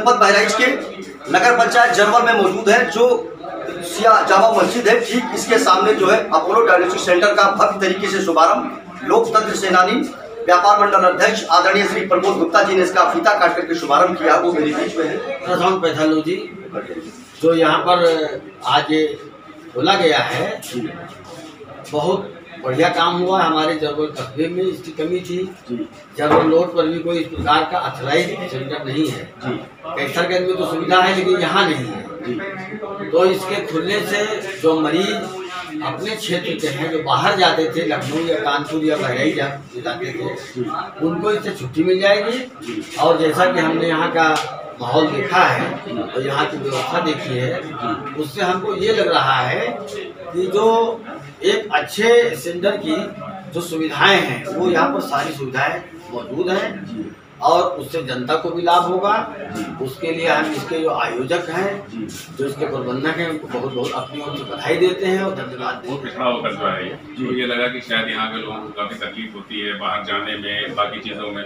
जनपद बहराइच के नगर पंचायत जरवल में मौजूद है जो सिया जामा मस्जिद है। ठीक इसके सामने जो है अपोलो डायग्नोस्टिक सेंटर का भव्य तरीके से शुभारंभ। लोकतंत्र सेनानी व्यापार मंडल अध्यक्ष आदरणीय श्री प्रमोद गुप्ता जी ने इसका फीता काट करके शुभारंभ किया। वो मेरे बीच में है। प्रथम पैथोलॉजी जो यहाँ पर आज बोला गया है बहुत बढ़िया काम हुआ हमारे जरवल कस्बे में इसकी कमी थी जरवल रोड पर भी कोई इस प्रकार का अथराइज सेंटर नहीं है। कैसरगंज में तो सुविधा है लेकिन यहाँ नहीं है। तो इसके खुलने से जो मरीज़ अपने क्षेत्र के हैं जो बाहर जाते थे लखनऊ या कानपुर या बहराई जा, जाते थे उनको इससे छुट्टी मिल जाएगी। और जैसा कि हमने यहाँ का माहौल देखा है और यहाँ की व्यवस्था देखी है उससे हमको ये लग रहा है कि जो एक अच्छे सेंटर की जो सुविधाएँ हैं वो यहाँ पर सारी सुविधाएँ मौजूद हैं। और उससे जनता को भी लाभ होगा। उसके लिए हम इसके जो आयोजक हैं जो इसके प्रबंधक हैं उनको बहुत बहुत अपनी ओर से बधाई देते हैं और धन्यवाद बहुत पिछड़ा होकर जो है ये। तो लगा कि शायद यहाँ के लोगों को काफ़ी तकलीफ़ होती है बाहर जाने में बाकी चीज़ों में।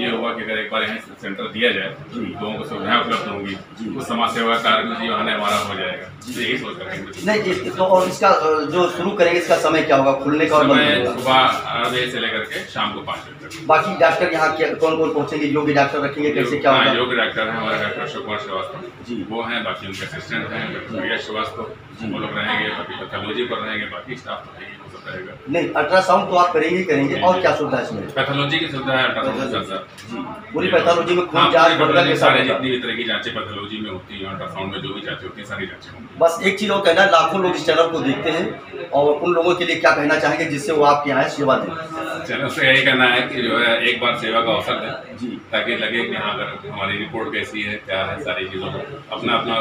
ये हुआ कि अगर एक बार यहाँ सेंटर दिया जाए लोगों को सुविधाएँ उपलब्ध होंगी तो समाज सेवा कार्य में जो है हमारा हो जाएगा। यही सोच रहे हैं। नहीं तो और इसका जो शुरू करेंगे इसका समय क्या होगा? खुलने का और समय सुबह आठ बजे से लेकर के शाम को पाँच बजे तक। बाकी डॉक्टर यहाँ कौन कौन कौन पहुँचेंगे योग्य डॉक्टर रखेंगे कैसे क्या हाँ, होगा? योग डॉक्टर हैं हमारे डॉक्टर अशोक कुमार श्रीवास्तव। जी। वो हैं बाकी उनके असिस्टेंट हैं डॉक्टर श्रीवास्तव। वो लोग रहेंगे बाकी पैथोलॉजी पर रहेंगे बाकी स्टाफ रहेंगे नहीं अल्ट्रासाउंड तो आप करेंगे ही करेंगे और क्या सुविधा है इसमें? पैथोलॉजी की सुविधा है अल्ट्रासाउंड पूरी पैथोलॉजी में खून हाँ, जाँच बदला के सारे जितनी भी तरह की जांचें पैथोलॉजी में होती हैं अल्ट्रासाउंड में जो भी जांचें होती हैं सारी जांचें होंगी। बस एक चीज़ और कहना लाखों लोग इस चैनल को देखते हैं और उन लोगों के लिए क्या कहना चाहेंगे जिससे वो आपके यहाँ सेवा दें? चैनल से यही कहना है कि जो है एक बार सेवा का अवसर दें। ताकि लगे कि हाँ अगर हमारी रिपोर्ट कैसी है क्या है सारी चीज़ों को अपना अपना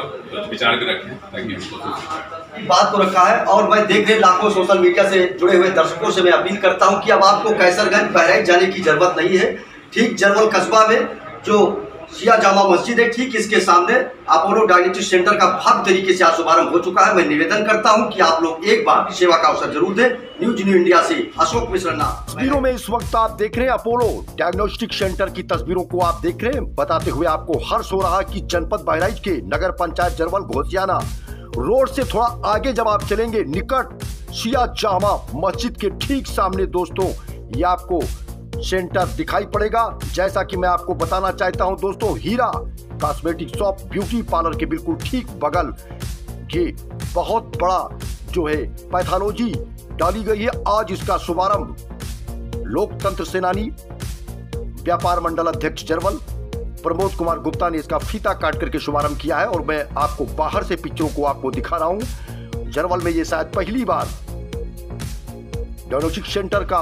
विचार के रखें ताकि उसको बात को रखा है और मैं देख रहे लाखों सोशल मीडिया से जुड़े हुए दर्शकों से मैं अपील करता हूँ कि अब आपको कैसरगंज बहराइच जाने की ज़रूरत नहीं है। ठीक जरवल कस्बा में जो शिया जामा मस्जिद है, ठीक इसके सामने अपोलो डायग्नोस्टिक सेंटर का भव्य तरीके से आज शुभारंभ हो चुका है। मैं निवेदन करता हूँ कि आप लोग एक बार सेवा का अवसर ज़रूर दें। न्यूज़ न्यू इंडिया से अशोक मिश्रा तस्वीरों में इस वक्त आप देख रहे हैं अपोलो डायग्नोस्टिक सेंटर की तस्वीरों को आप देख रहे हैं। बताते हुए आपको हर्ष हो रहा कि जनपद बहराइच के नगर पंचायत जरवल घोसियाना रोड से थोड़ा आगे जब आप चलेंगे, निकट शिया जामा मस्जिद के ठीक सामने दोस्तों, ये आपको सेंटर दिखाई पड़ेगा। जैसा कि मैं आपको बताना चाहता हूँ दोस्तों, Heera cosmetic shop, beauty parlour के बिल्कुल ठीक बगल। ये बहुत बड़ा जो है पैथोलॉजी डाली गई है। आज इसका शुभारंभ लोकतंत्र सेनानी, व्यापार मंडल अध्यक्ष जरवल, प्रमोद कुमार गुप्ता ने इसका फीता काट करके शुभारंभ किया है। और मैं आपको बाहर से पिक्चरों को आपको दिखा रहा हूँ। जरवल में ये शायद पहली बार, डायग्नोस्टिक सेंटर का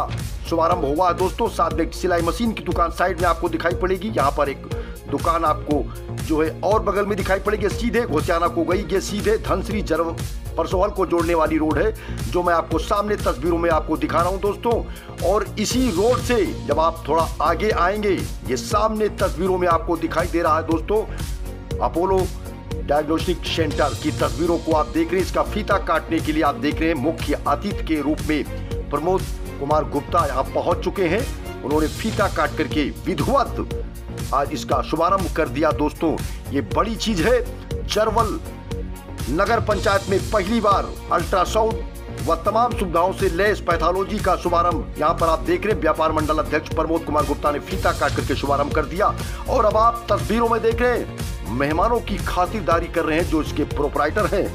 शुभारंभ हुआ। है दोस्तों, साथ में सिलाई मशीन की दुकान साइड में आपको दिखाई पड़ेगी। यहाँ पर एक दुकान आपको जो है और बगल में दिखाई पड़ेगी। सीधे घोसियाना को गई, ये सीधे धनश्री जरव परसोहल को जोड़ने वाली रोड है, जो मैं आपको सामने तस्वीरों में आपको दिखा रहा हूँ दोस्तों। और इसी रोड से जब आप थोड़ा आगे आएँगे, ये सामने तस्वीरों में आपको दिखाई दे रहा है दोस्तों, अपोलो डायग्नोस्टिक सेंटर की तस्वीरों को आप देख रहे हैं। इसका फीता काटने के लिए आप देख रहे हैं। मुख्य अतिथि के रूप में प्रमोद कुमार गुप्ता यहाँ पहुँच चुके हैं। उन्होंने फीता काट करके विधिवत आज इसका शुभारंभ कर दिया दोस्तों। ये बड़ी चीज़ है, चरवल नगर पंचायत में पहली बार अल्ट्रासाउंड व तमाम सुविधाओं से लैस पैथोलॉजी का शुभारंभ। यहाँ पर आप देख रहे हैं, व्यापार मंडल अध्यक्ष प्रमोद कुमार गुप्ता ने फीता काट करके शुभारंभ कर दिया। और अब आप तस्वीरों में देख रहे हैं, मेहमानों की खातिरदारी कर रहे हैं जो इसके प्रोपराइटर हैं।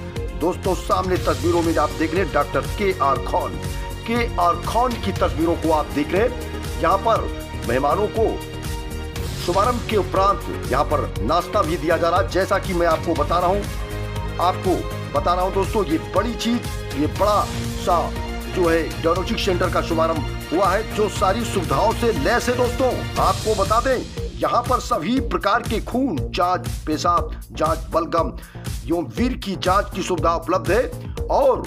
दोस्तों, सामने तस्वीरों में आप देख रहे हैं डॉक्टर के आर खान। के आर खान की तस्वीरों को आप देख रहे हैं। यहाँ पर मेहमानों को शुभारंभ के उपरांत यहाँ पर नाश्ता भी दिया जा रहा है, जैसा कि मैं आपको बता रहा हूँ। आपको बता रहा हूँ दोस्तों, ये बड़ी चीज़, ये बड़ा सा जो है डायग्नोस्टिक सेंटर का शुभारंभ हुआ है, जो सारी सुविधाओं से लैस है दोस्तों। आपको बता दें, यहाँ पर सभी प्रकार के खून जाँच पेशाब, जाँच, बलगम, एवं वीर की जाँच की सुविधा उपलब्ध है। और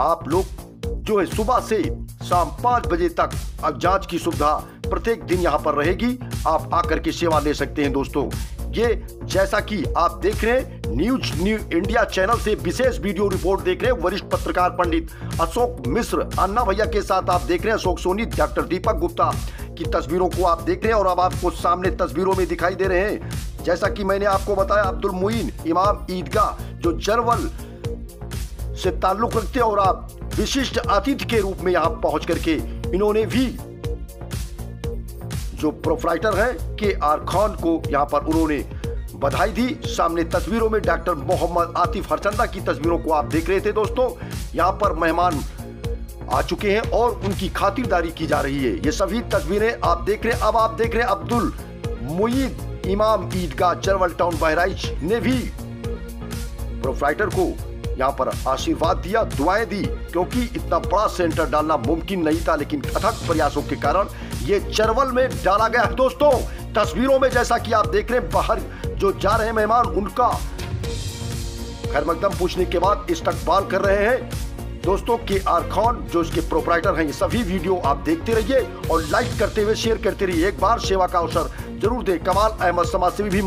आप लोग जो है सुबह से शाम पाँच बजे तक अब जाँच की सुविधा प्रत्येक दिन यहाँ पर रहेगी। आप आकर के सेवा ले सकते हैं दोस्तों। ये जैसा कि आप देख रहे हैं, न्यूज़ न्यू इंडिया चैनल से विशेष वीडियो रिपोर्ट देख रहे हैं वरिष्ठ पत्रकार पंडित अशोक मिश्र। अन्ना भैया के साथ आप देख रहे हैं अशोक सोनी, डॉक्टर दीपक गुप्ता की तस्वीरों को आप देख रहे हैं और अब आपको सामने तस्वीरों में दिखाई दे रहे हैं। जैसा कि मैंने आपको बताया, अब्दुल मुइन इमाम ईदगाह, जो जरवल से ताल्लुक रखते और आप विशिष्ट अतिथि के रूप में यहाँ पहुँच करके इन्होंने भी जो प्रोपराइटर हैं के आर खान को यहाँ पर उन्होंने बधाई दी। सामने तस्वीरों में डॉक्टर मोहम्मद आतिफ हरचंदा की तस्वीरों को आप देख रहे थे दोस्तों। यहाँ पर मेहमान आ चुके हैं और उनकी खातिरदारी की जा रही है। ये सभी तस्वीरें आप देख रहे हैं। अब आप देख रहे हैं अब्दुल मुईद इमाम ईदगाह चरवल टाउन बहराइच ने भी प्रोपराइटर को यहाँ पर आशीर्वाद दिया, दुआएँ दी, क्योंकि इतना बड़ा सेंटर डालना मुमकिन नहीं था, लेकिन अथक प्रयासों के कारण ये चरवल में डाला गया। है दोस्तों, तस्वीरों में जैसा कि आप देख रहे हैं, बाहर जो जा रहे मेहमान, उनका खैर मकदम पूछने के बाद इस्तकबाल कर रहे हैं। दोस्तों, के आर खान, जो इसके प्रोपराइटर हैं, ये सभी वीडियो आप देखते रहिए और लाइक करते हुए शेयर करते रहिए। एक बार सेवा का अवसर ज़रूर दे। कमाल अहमद समाज सेवी भी